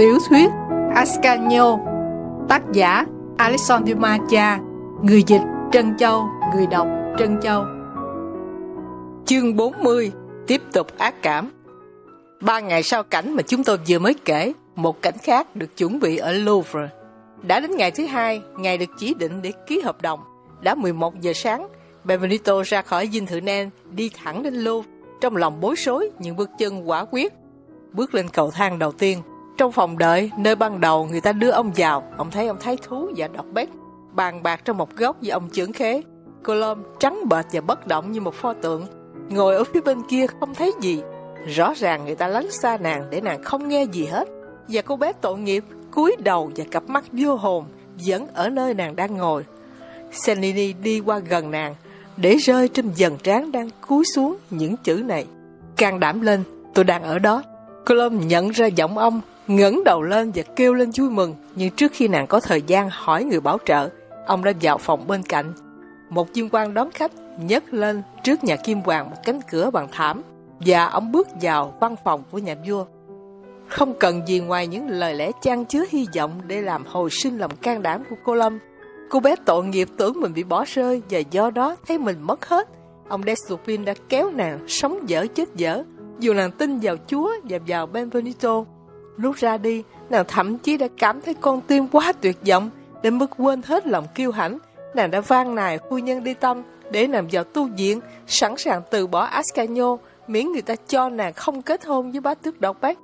Tiểu thuyết. Ascanio Tác giả Alexandre Macha Người dịch Trân Châu Người đọc Trân Châu. Chương 40 Tiếp tục ác cảm. Ba ngày sau cảnh mà chúng tôi vừa mới kể Một cảnh khác được chuẩn bị ở Louvre. Đã đến ngày thứ hai Ngày được chỉ định để ký hợp đồng. Đã 11 giờ sáng Benvenuto ra khỏi dinh thự Nen Đi thẳng đến Louvre. Trong lòng bối rối những bước chân quả quyết. Bước lên cầu thang đầu tiên trong phòng đợi, nơi ban đầu người ta đưa ông vào, ông thấy ông thái thú và đọc bét, bàn bạc trong một góc với ông trưởng khế. Cô Lôm trắng bệch và bất động như một pho tượng, ngồi ở phía bên kia không thấy gì. Rõ ràng người ta lánh xa nàng để nàng không nghe gì hết. Và cô bé tội nghiệp cúi đầu và cặp mắt vô hồn vẫn ở nơi nàng đang ngồi. Senini đi qua gần nàng, để rơi trên dần trán đang cúi xuống những chữ này. Can đảm lên, tôi đang ở đó. Cô nhận ra giọng ông ngẩng đầu lên và kêu lên vui mừng, nhưng trước khi nàng có thời gian hỏi người bảo trợ, ông đã vào phòng bên cạnh. Một viên quan đón khách nhấc lên trước nhà kim hoàng một cánh cửa bằng thảm và ông bước vào văn phòng của nhà vua. Không cần gì ngoài những lời lẽ chan chứa hy vọng để làm hồi sinh lòng can đảm của cô Lâm. Cô bé tội nghiệp tưởng mình bị bỏ rơi và do đó thấy mình mất hết. Ông Desupin đã kéo nàng sống dở chết dở, dù nàng tin vào Chúa và vào Benvenuto Lúc ra đi, nàng thậm chí đã cảm thấy con tim quá tuyệt vọng, đến mức quên hết lòng kiêu hãnh. Nàng đã van nài phu nhân đi tâm để nằm vào tu viện, sẵn sàng từ bỏ Ascanio, miễn người ta cho nàng không kết hôn với bá tước độc bác.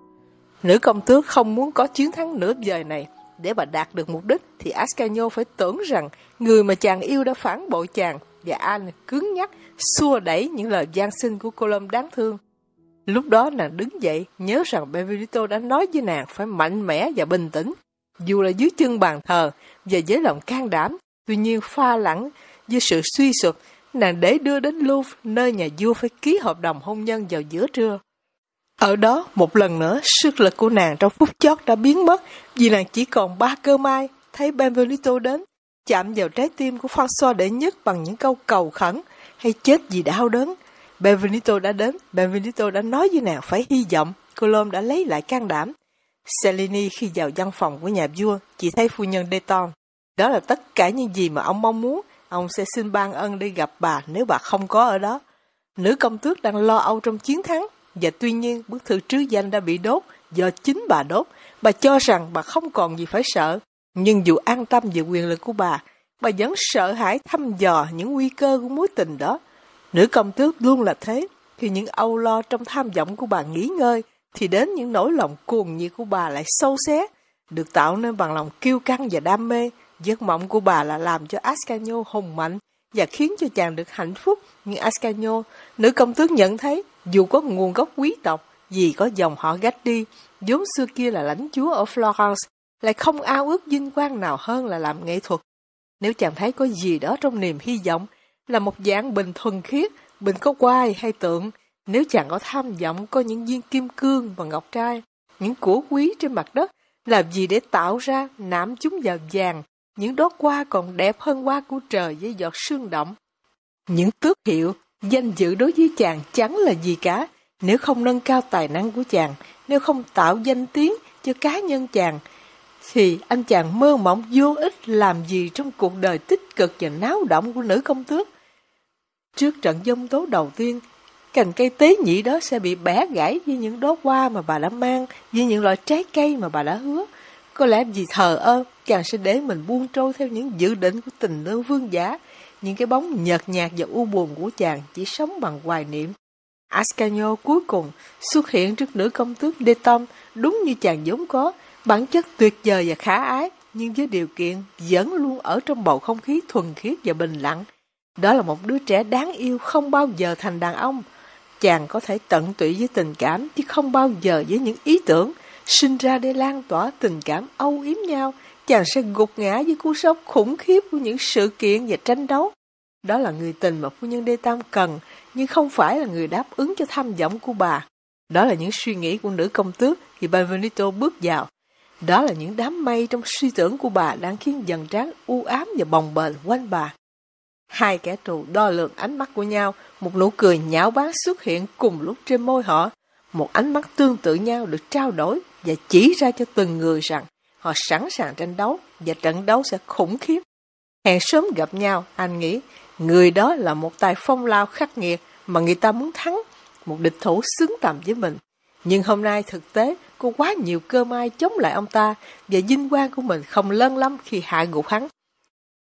Nữ công tước không muốn có chiến thắng nửa giờ này. Để bà đạt được mục đích thì Ascanio phải tưởng rằng người mà chàng yêu đã phản bội chàng và anh cứng nhắc xua đẩy những lời gian sinh của cô Lâm đáng thương. Lúc đó nàng đứng dậy, nhớ rằng Beverito đã nói với nàng phải mạnh mẽ và bình tĩnh, dù là dưới chân bàn thờ và với lòng can đảm, tuy nhiên pha lẳng với sự suy sụp, nàng để đưa đến Louvre, nơi nhà vua phải ký hợp đồng hôn nhân vào giữa trưa. Ở đó, một lần nữa, sức lực của nàng trong phút chót đã biến mất vì nàng chỉ còn ba cơ mai, thấy Benvenuto đến, chạm vào trái tim của François đệ nhất bằng những câu cầu khẩn hay chết vì đau đớn. Benvenuto đã đến, Benvenuto đã nói như nào phải hy vọng, Colom đã lấy lại can đảm. Cellini khi vào văn phòng của nhà vua, chỉ thấy phu nhân Deton. Đó là tất cả những gì mà ông mong muốn, ông sẽ xin ban ân đi gặp bà nếu bà không có ở đó. Nữ công tước đang lo âu trong chiến thắng, và tuy nhiên bức thư trứ danh đã bị đốt do chính bà đốt. Bà cho rằng bà không còn gì phải sợ, nhưng dù an tâm về quyền lực của bà, bà vẫn sợ hãi thăm dò những nguy cơ của mối tình đó. Nữ công tước luôn là thế, khi những âu lo trong tham vọng của bà nghỉ ngơi, thì đến những nỗi lòng cuồng nhiệt của bà lại sâu xé, được tạo nên bằng lòng kiêu căng và đam mê. Giấc mộng của bà là làm cho Ascanio hùng mạnh và khiến cho chàng được hạnh phúc. Nhưng Ascanio, nữ công tước nhận thấy, dù có nguồn gốc quý tộc, vì có dòng họ gách đi, vốn xưa kia là lãnh chúa ở Florence, lại không ao ước vinh quang nào hơn là làm nghệ thuật. Nếu chàng thấy có gì đó trong niềm hy vọng, là một dạng bình thuần khiết, bình có quai hay tượng. Nếu chàng có tham vọng có những viên kim cương và ngọc trai, những của quý trên mặt đất, làm gì để tạo ra nạm chúng vào vàng, những đóa hoa còn đẹp hơn hoa của trời với giọt sương động. Những tước hiệu, danh dự đối với chàng chẳng là gì cả, nếu không nâng cao tài năng của chàng, nếu không tạo danh tiếng cho cá nhân chàng, thì anh chàng mơ mộng vô ích làm gì trong cuộc đời tích cực và náo động của nữ công tước. Trước trận dông tố đầu tiên, cành cây tế nhị đó sẽ bị bẻ gãy với những đóa hoa mà bà đã mang, với những loại trái cây mà bà đã hứa. Có lẽ vì thờ ơ, chàng sẽ để mình buông trôi theo những dự định của tình nữ vương giả. Những cái bóng nhợt nhạt và u buồn của chàng chỉ sống bằng hoài niệm. Ascanio cuối cùng xuất hiện trước nữ công tước Đê Tâm, đúng như chàng vốn có, bản chất tuyệt vời và khả ái, nhưng với điều kiện vẫn luôn ở trong bầu không khí thuần khiết và bình lặng. Đó là một đứa trẻ đáng yêu không bao giờ thành đàn ông. Chàng có thể tận tụy với tình cảm chứ không bao giờ với những ý tưởng sinh ra để lan tỏa tình cảm âu yếm nhau. Chàng sẽ gục ngã với cú sốc khủng khiếp của những sự kiện và tranh đấu. Đó là người tình mà phu nhân Đê Tam cần, nhưng không phải là người đáp ứng cho tham vọng của bà. Đó là những suy nghĩ của nữ công tước khi Benvenuto bước vào. Đó là những đám mây trong suy tưởng của bà đang khiến dần trán u ám và bồng bềnh quanh bà. Hai kẻ thù đo lường ánh mắt của nhau, một nụ cười nhão báng xuất hiện cùng lúc trên môi họ. Một ánh mắt tương tự nhau được trao đổi và chỉ ra cho từng người rằng họ sẵn sàng tranh đấu và trận đấu sẽ khủng khiếp. Hẹn sớm gặp nhau, anh nghĩ, người đó là một tài phong lao khắc nghiệt mà người ta muốn thắng, một địch thủ xứng tầm với mình. Nhưng hôm nay thực tế có quá nhiều cơ may chống lại ông ta và vinh quang của mình không lân lắm khi hạ gục hắn.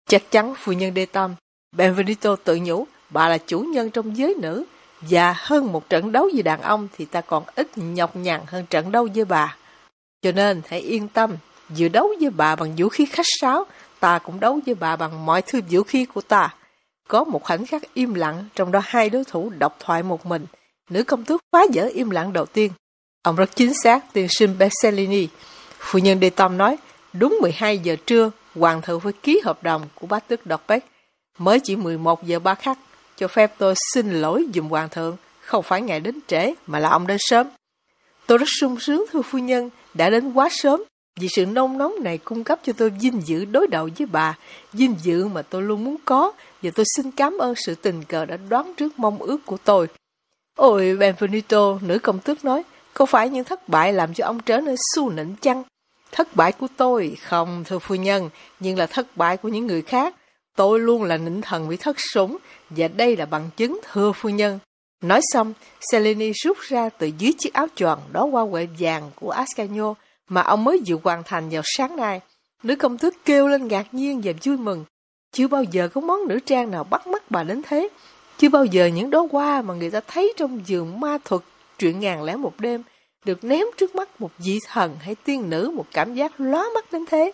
Chắc chắn phu nhân Đê Tâm, Benvenuto tự nhủ, bà là chủ nhân trong giới nữ và hơn một trận đấu với đàn ông thì ta còn ít nhọc nhằn hơn trận đấu với bà. Cho nên hãy yên tâm, vừa đấu với bà bằng vũ khí khách sáo, ta cũng đấu với bà bằng mọi thứ vũ khí của ta. Có một khoảnh khắc im lặng, trong đó hai đối thủ độc thoại một mình. Nữ công tước phá vỡ im lặng đầu tiên. Ông rất chính xác, tiên sinh Bessellini. Phu nhân Đề Tom nói, đúng 12 giờ trưa, hoàng thượng phải ký hợp đồng của bá tước Độc Bách. Mới chỉ 11 giờ ba khắc, cho phép tôi xin lỗi dùm hoàng thượng, không phải ngài đến trễ mà là ông đến sớm. Tôi rất sung sướng thưa phu nhân, đã đến quá sớm, vì sự nông nóng này cung cấp cho tôi vinh dự đối đầu với bà, vinh dự mà tôi luôn muốn có, và tôi xin cảm ơn sự tình cờ đã đoán trước mong ước của tôi. Ôi, Benvenuto, nữ công tước nói, có phải những thất bại làm cho ông trở nên su nịnh chăng? Thất bại của tôi, không, thưa phu nhân, nhưng là thất bại của những người khác. Tôi luôn là nịnh thần bị thất sủng, và đây là bằng chứng, thưa phu nhân. Nói xong, Selene rút ra từ dưới chiếc áo choàng đó qua quệ vàng của Ascanio mà ông mới vừa hoàn thành vào sáng nay. Nữ công tước kêu lên ngạc nhiên và vui mừng. Chưa bao giờ có món nữ trang nào bắt mắt bà đến thế. Chưa bao giờ những đó hoa mà người ta thấy trong giường ma thuật truyện ngàn lẻ một đêm được ném trước mắt một vị thần hay tiên nữ một cảm giác lóa mắt đến thế.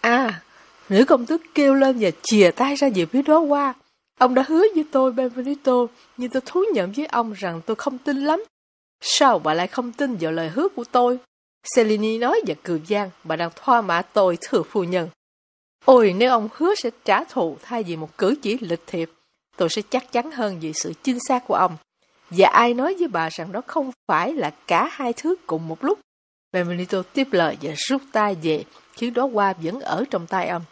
À, nữ công tước kêu lên và chìa tay ra về phía đó qua. Ông đã hứa với tôi, Benvenuto, nhưng tôi thú nhận với ông rằng tôi không tin lắm. Sao bà lại không tin vào lời hứa của tôi? Selini nói và cười gian, bà đang thoa mã tôi, thưa phu nhân. Ôi, nếu ông hứa sẽ trả thù thay vì một cử chỉ lịch thiệp, tôi sẽ chắc chắn hơn về sự chính xác của ông. Và ai nói với bà rằng đó không phải là cả hai thứ cùng một lúc? Benvenuto tiếp lời và rút tay về, khiến đó qua vẫn ở trong tay ông.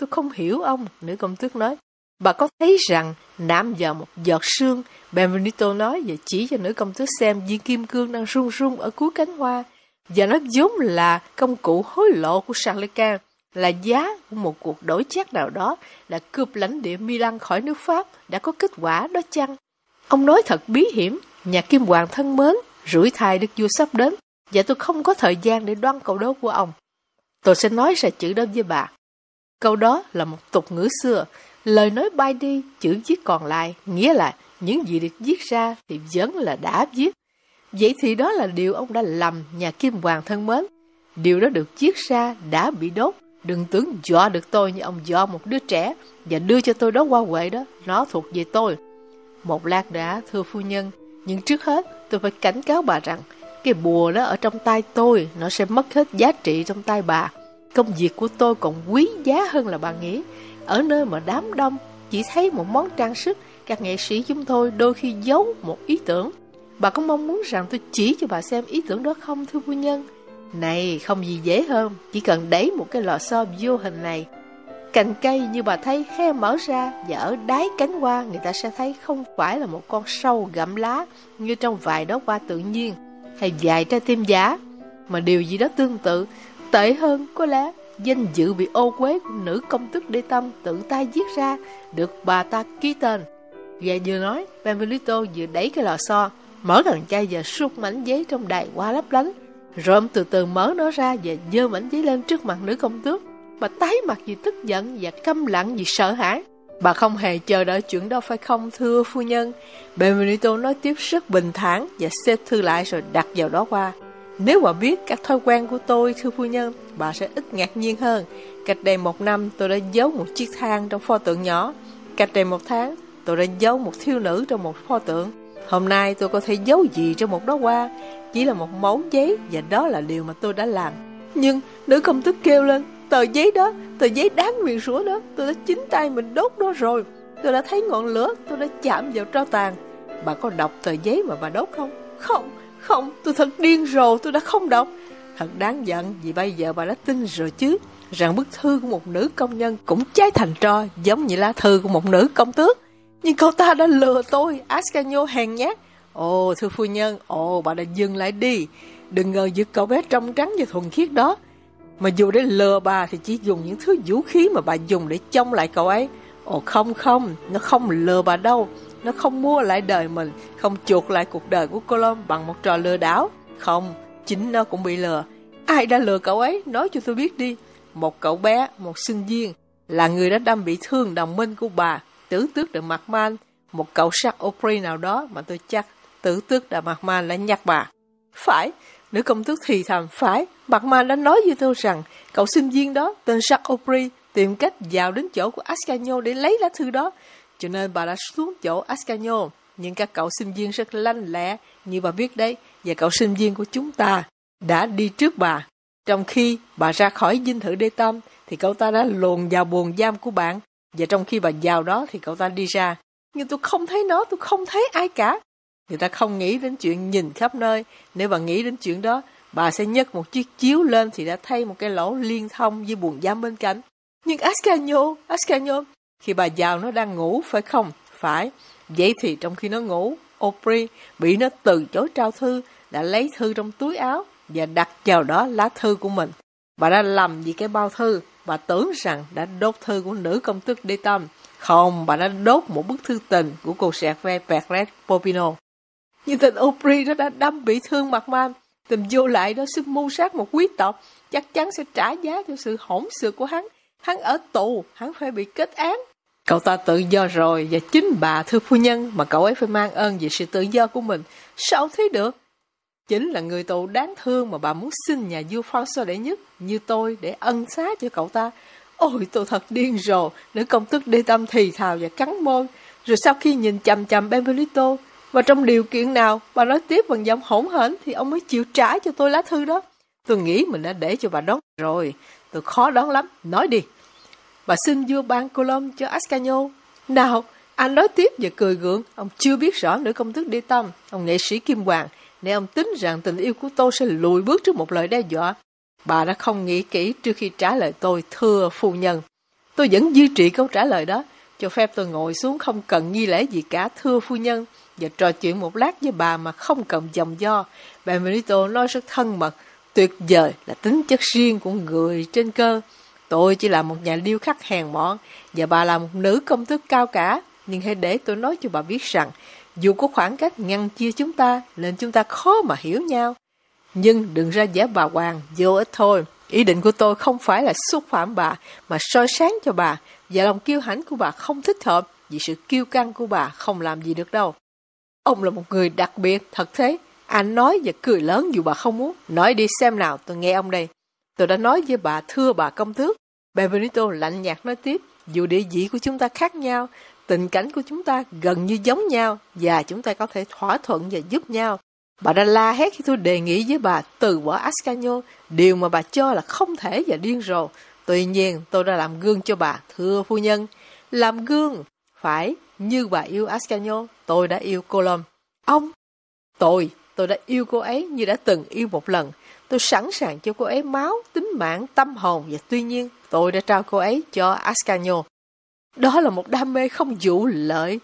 Tôi không hiểu ông, nữ công tước nói. Bà có thấy rằng nạm vào một giọt sương, Benvenuto nói và chỉ cho nữ công tước xem viên kim cương đang rung rung ở cuối cánh hoa. Và nó giống là công cụ hối lộ của Charlecan, là giá của một cuộc đổi chác nào đó là cướp lãnh địa Milan khỏi nước Pháp, đã có kết quả đó chăng? Ông nói thật bí hiểm, nhà kim hoàng thân mến, rủi thai đức vua sắp đến, và tôi không có thời gian để đoán câu đố của ông. Tôi sẽ nói ra chữ đó với bà. Câu đó là một tục ngữ xưa, lời nói bay đi, chữ viết còn lại, nghĩa là những gì được viết ra thì vẫn là đã viết. Vậy thì đó là điều ông đã lầm nhà kim hoàng thân mến. Điều đó được viết ra đã bị đốt. Đừng tưởng dọa được tôi như ông dọa một đứa trẻ và đưa cho tôi đó qua quệ đó. Nó thuộc về tôi. Một lát đã, thưa phu nhân, nhưng trước hết tôi phải cảnh cáo bà rằng cái bùa đó ở trong tay tôi nó sẽ mất hết giá trị trong tay bà. Công việc của tôi còn quý giá hơn là bà nghĩ. Ở nơi mà đám đông chỉ thấy một món trang sức, các nghệ sĩ chúng tôi đôi khi giấu một ý tưởng. Bà có mong muốn rằng tôi chỉ cho bà xem ý tưởng đó không thưa phu nhân? Này, không gì dễ hơn, chỉ cần đẩy một cái lò xo vô hình này Cành cây như bà thấy he mở ra và ở đáy cánh hoa người ta sẽ thấy không phải là một con sâu gặm lá như trong vài đó hoa tự nhiên hay vài trái tim giá mà điều gì đó tương tự tệ hơn có lẽ danh dự bị ô quế của nữ công tước đê tâm tự tay viết ra được bà ta ký tên và vừa nói, Benvenuto vừa đẩy cái lò xo, mở gần chai và sút mảnh giấy trong đài qua lấp lánh rồi ông từ từ mở nó ra và dơ mảnh giấy lên trước mặt nữ công tước Bà tái mặt vì tức giận và câm lặng vì sợ hãi. Bà không hề chờ đợi chuyện đó phải không, thưa phu nhân? Benvenuto nói tiếp rất bình thản và xếp thư lại rồi đặt vào đó qua. Nếu bà biết các thói quen của tôi, thưa phu nhân, bà sẽ ít ngạc nhiên hơn. Cách đây một năm, tôi đã giấu một chiếc thang trong pho tượng nhỏ. Cách đây một tháng, tôi đã giấu một thiếu nữ trong một pho tượng. Hôm nay tôi có thể giấu gì trong một đó hoa, chỉ là một mẫu giấy và đó là điều mà tôi đã làm. Nhưng nữ công tức kêu lên, Tờ giấy đó, tờ giấy đáng nguyền rủa đó Tôi đã chính tay mình đốt nó rồi Tôi đã thấy ngọn lửa, tôi đã chạm vào tro tàn Bà có đọc tờ giấy mà bà đốt không? Không, không, tôi thật điên rồi, tôi đã không đọc Thật đáng giận vì bây giờ bà đã tin rồi chứ Rằng bức thư của một nữ công nhân cũng cháy thành tro Giống như lá thư của một nữ công tước Nhưng cậu ta đã lừa tôi, Ascanio hèn nhát Ồ, thưa phu nhân, ồ, bà đã dừng lại đi. Đừng ngờ giữa cậu bé trong trắng và thuần khiết đó. Mà dù để lừa bà thì chỉ dùng những thứ vũ khí mà bà dùng để chống lại cậu ấy. Ồ không không, nó không lừa bà đâu. Nó không mua lại đời mình, không chuộc lại cuộc đời của Colom bằng một trò lừa đảo. Không, chính nó cũng bị lừa. Ai đã lừa cậu ấy? Nói cho tôi biết đi. Một cậu bé, một sinh viên, là người đã đâm bị thương đồng minh của bà, tử tước được mặt man. Một cậu sắc Opry nào đó mà tôi chắc tử tước đã mặt man đã nhắc bà. Phải, nữ công tước thì thầm, phải, mặt man đã nói với tôi rằng cậu sinh viên đó tên Jacques Opry tìm cách vào đến chỗ của Ascanio để lấy lá thư đó. Cho nên bà đã xuống chỗ Ascanio. Nhưng các cậu sinh viên rất lanh lẹ, như bà biết đấy, và cậu sinh viên của chúng ta đã đi trước bà. Trong khi bà ra khỏi dinh thự đê tâm, thì cậu ta đã luồn vào buồng giam của bạn. Và trong khi bà vào đó thì cậu ta đi ra. Nhưng tôi không thấy nó, tôi không thấy ai cả. Người ta không nghĩ đến chuyện nhìn khắp nơi. Nếu bà nghĩ đến chuyện đó, bà sẽ nhấc một chiếc chiếu lên thì đã thay một cái lỗ liên thông với buồng giam bên cạnh. Nhưng Ascanio, Ascanio, khi bà giàu nó đang ngủ phải không? Phải. Vậy thì trong khi nó ngủ, Opry bị nó từ chối trao thư, đã lấy thư trong túi áo và đặt vào đó lá thư của mình. Bà đã làm gì cái bao thư? Bà tưởng rằng đã đốt thư của nữ công tước Đê Tâm. Không, bà đã đốt một bức thư tình của cô sẹt ve Perret Popino. Nhưng tình Opry nó đã đâm bị thương mặt man. Tình vô lại đó sức mưu sát một quý tộc, chắc chắn sẽ trả giá cho sự hỗn xược của hắn. Hắn ở tù, hắn phải bị kết án. Cậu ta tự do rồi và chính bà thưa phu nhân mà cậu ấy phải mang ơn về sự tự do của mình. Sao thế được? Chính là người tù đáng thương mà bà muốn xin nhà vua François đệ nhất như tôi để ân xá cho cậu ta. Ôi tôi thật điên rồ, nữ công tức đê tâm thì thào và cắn môi. Rồi sau khi nhìn chằm chằm Benvolito, và trong điều kiện nào bà nói tiếp bằng giọng hỗn hển thì ông mới chịu trả cho tôi lá thư đó. Tôi nghĩ mình đã để cho bà đón rồi, tôi khó đón lắm, nói đi và xin vua ban Colom cho Ascanio. Nào, anh nói tiếp và cười gượng, ông chưa biết rõ nữ công tước đi tâm, ông nghệ sĩ Kim Hoàng, nên ông tính rằng tình yêu của tôi sẽ lùi bước trước một lời đe dọa. Bà đã không nghĩ kỹ trước khi trả lời tôi, thưa phu nhân. Tôi vẫn duy trì câu trả lời đó, cho phép tôi ngồi xuống không cần nghi lễ gì cả, thưa phu nhân, và trò chuyện một lát với bà mà không cần dòng do. Bà Benito nói rất thân mật, tuyệt vời là tính chất riêng của người trên cơ. Tôi chỉ là một nhà điêu khắc hèn mọn, và bà là một nữ công tước cao cả, nhưng hãy để tôi nói cho bà biết rằng, dù có khoảng cách ngăn chia chúng ta, nên chúng ta khó mà hiểu nhau. Nhưng đừng ra vẻ bà hoàng, vô ích thôi. Ý định của tôi không phải là xúc phạm bà, mà soi sáng cho bà, và lòng kiêu hãnh của bà không thích hợp, vì sự kiêu căng của bà không làm gì được đâu. Ông là một người đặc biệt, thật thế. Anh nói và cười lớn dù bà không muốn. Nói đi xem nào, tôi nghe ông đây. Tôi đã nói với bà, thưa bà công tước. Benito lạnh nhạt nói tiếp, dù địa vị của chúng ta khác nhau, tình cảnh của chúng ta gần như giống nhau và chúng ta có thể thỏa thuận và giúp nhau. Bà đã la hét khi tôi đề nghị với bà từ bỏ Ascanio, điều mà bà cho là không thể và điên rồ. Tuy nhiên, tôi đã làm gương cho bà, thưa phu nhân. Làm gương, phải, như bà yêu Ascanio, tôi đã yêu Colom. Ông, tôi, tôi đã yêu cô ấy như đã từng yêu một lần. Tôi sẵn sàng cho cô ấy máu, tính mạng, tâm hồn và tuy nhiên tôi đã trao cô ấy cho Ascanio. Đó là một đam mê không vụ lợi.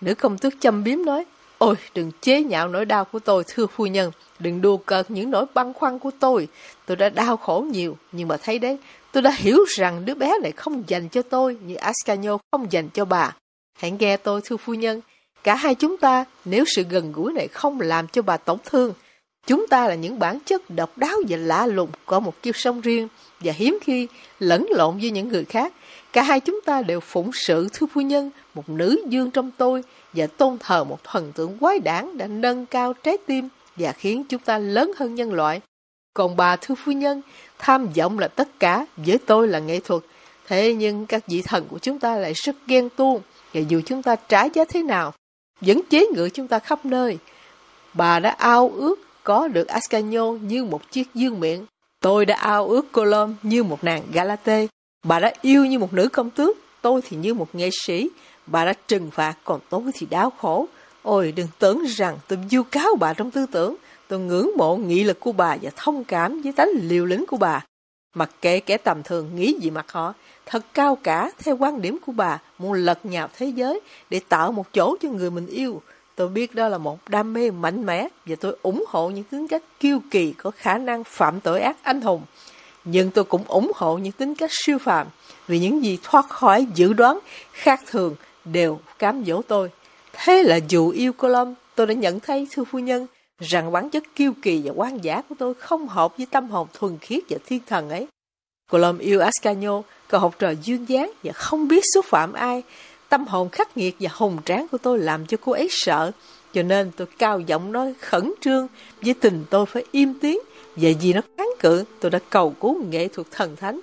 Nữ công tước châm biếm nói, Ôi, đừng chế nhạo nỗi đau của tôi, thưa phu nhân. Đừng đùa cợt những nỗi băn khoăn của tôi. Tôi đã đau khổ nhiều, nhưng mà thấy đấy, tôi đã hiểu rằng đứa bé này không dành cho tôi như Ascanio không dành cho bà. Hãy nghe tôi, thưa phu nhân. Cả hai chúng ta, nếu sự gần gũi này không làm cho bà tổn thương, chúng ta là những bản chất độc đáo và lạ lùng, có một kiêu sông riêng và hiếm khi lẫn lộn với những người khác. Cả hai chúng ta đều phụng sự thư phu nhân, một nữ dương trong tôi và tôn thờ một thần tượng quái đản đã nâng cao trái tim và khiến chúng ta lớn hơn nhân loại. Còn bà thư phu nhân, tham vọng là tất cả, với tôi là nghệ thuật. Thế nhưng các vị thần của chúng ta lại rất ghen tuông, và dù chúng ta trả giá thế nào, vẫn chế ngự chúng ta khắp nơi. Bà đã ao ước có được Ascanio như một chiếc dương miệng. Tôi đã ao ước Colom như một nàng Galate. Bà đã yêu như một nữ công tước, tôi thì như một nghệ sĩ. Bà đã trừng phạt, còn tôi thì đau khổ. Ôi, đừng tưởng rằng tôi vu cáo bà trong tư tưởng. Tôi ngưỡng mộ nghị lực của bà và thông cảm với tánh liều lĩnh của bà. Mặc kệ kẻ tầm thường nghĩ gì mặt họ, thật cao cả theo quan điểm của bà, muốn lật nhào thế giới để tạo một chỗ cho người mình yêu. Tôi biết đó là một đam mê mạnh mẽ và tôi ủng hộ những tính cách kiêu kỳ có khả năng phạm tội ác anh hùng. Nhưng tôi cũng ủng hộ những tính cách siêu phàm vì những gì thoát khỏi dự đoán khác thường đều cám dỗ tôi. Thế là dù yêu cô Lâm, tôi đã nhận thấy thưa phu nhân rằng bản chất kiêu kỳ và quan giả của tôi không hợp với tâm hồn thuần khiết và thiên thần ấy. Cô Lâm yêu Ascanio, cậu học trò duyên dáng và không biết xúc phạm ai. Tâm hồn khắc nghiệt và hùng tráng của tôi làm cho cô ấy sợ, cho nên tôi cao giọng nói khẩn trương với tình tôi phải im tiếng. Và vì nó kháng cự tôi đã cầu cứu nghệ thuật thần thánh.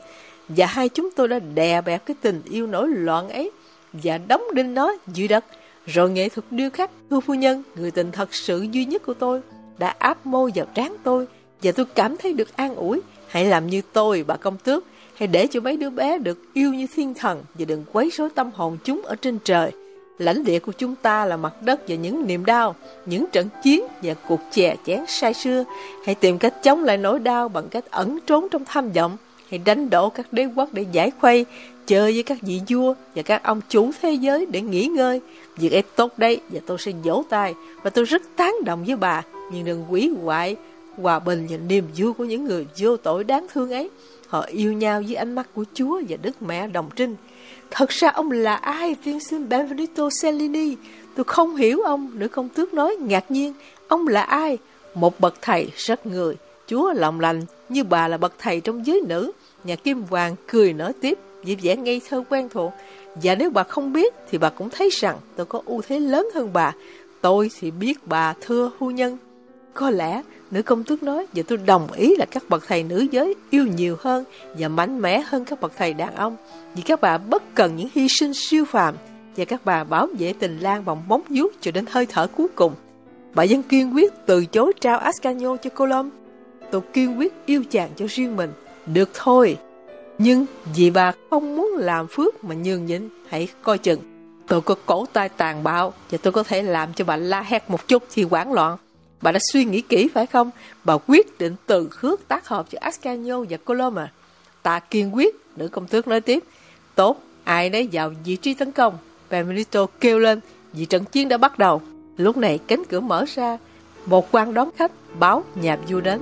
Và hai chúng tôi đã đè bẹp cái tình yêu nổi loạn ấy. Và đóng đinh nó dưới đất. Rồi nghệ thuật điêu khắc thưa phu nhân người tình thật sự duy nhất của tôi đã áp môi vào trán tôi. Và tôi cảm thấy được an ủi. Hãy làm như tôi bà công tước hãy để cho mấy đứa bé được yêu như thiên thần và đừng quấy rối tâm hồn chúng ở trên trời. Lãnh địa của chúng ta là mặt đất và những niềm đau, những trận chiến và cuộc chè chén sai xưa hãy tìm cách chống lại nỗi đau bằng cách ẩn trốn trong tham vọng. Hãy đánh đổ các đế quốc để giải khuây, chơi với các vị vua và các ông chủ thế giới để nghỉ ngơi. Việc ấy tốt đấy và tôi sẽ vỗ tay và tôi rất tán đồng với bà. Nhưng đừng quỷ hoại, hòa bình và niềm vui của những người vô tội đáng thương ấy họ yêu nhau dưới ánh mắt của chúa và đức mẹ đồng trinh. Thật ra ông là ai? Tiên sinh benvenuto cellini. Tôi không hiểu ông, nữ công tước nói ngạc nhiên. Ông là ai? Một bậc thầy rất người. Chúa lòng lành như bà là bậc thầy trong giới nữ. Nhà kim hoàng cười nói tiếp, dịp vẻ ngây thơ quen thuộc. Và nếu bà không biết thì bà cũng thấy rằng tôi có ưu thế lớn hơn bà. Tôi thì biết bà thưa phu nhân. Có lẽ, nữ công tước nói, và tôi đồng ý là các bậc thầy nữ giới yêu nhiều hơn và mạnh mẽ hơn các bậc thầy đàn ông. Vì các bà bất cần những hy sinh siêu phàm và các bà bảo vệ tình lang bằng móng vuốt cho đến hơi thở cuối cùng. Bà dân kiên quyết từ chối trao Ascanio cho Colom. Tôi kiên quyết yêu chàng cho riêng mình. Được thôi, nhưng vì bà không muốn làm phước mà nhường nhịn, hãy coi chừng. Tôi có cổ tay tàn bạo và tôi có thể làm cho bà la hét một chút thì hoảng loạn. Bà đã suy nghĩ kỹ phải không? Bà quyết định từ khước tác hợp giữa Ascanio và Coloma. Ta kiên quyết, nữ công tước nói tiếp. Tốt, ai đấy vào vị trí tấn công. Benvenuto kêu lên vì trận chiến đã bắt đầu. Lúc này cánh cửa mở ra, một quan đón khách báo nhà vua đến.